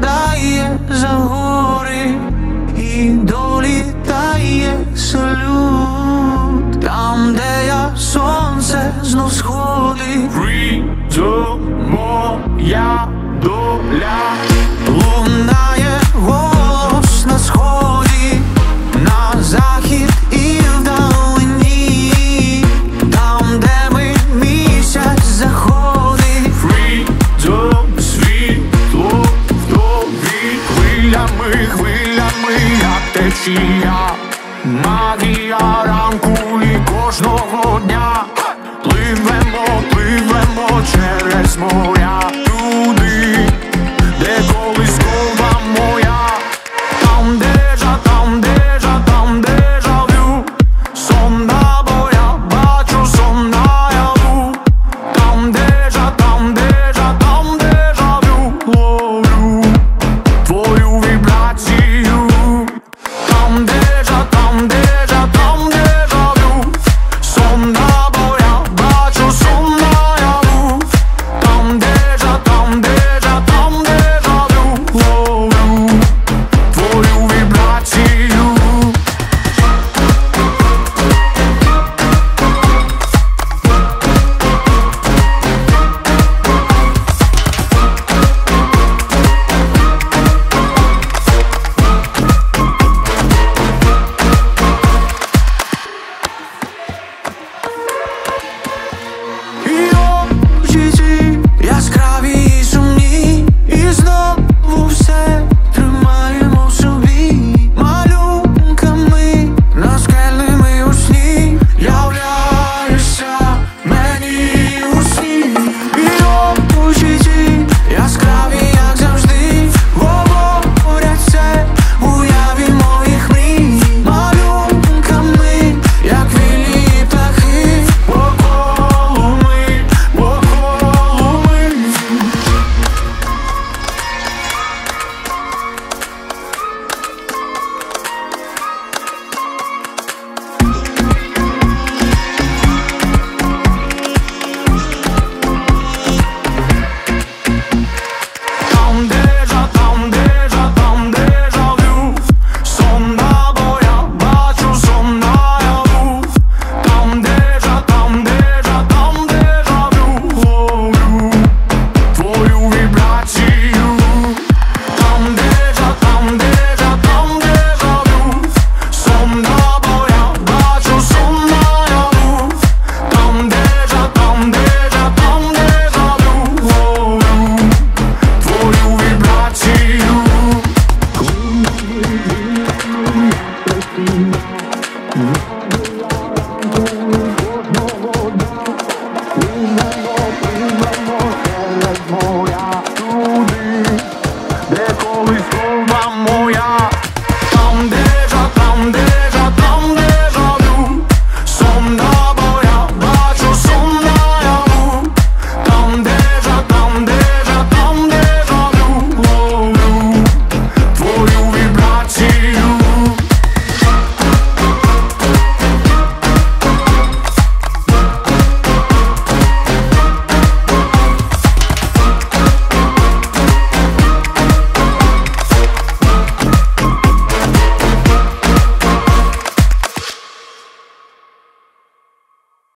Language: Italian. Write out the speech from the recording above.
dai esauri Idoli dai salut Там, де я сонце знов сходить Прийду моя доля Shia Magi aran kuli koshno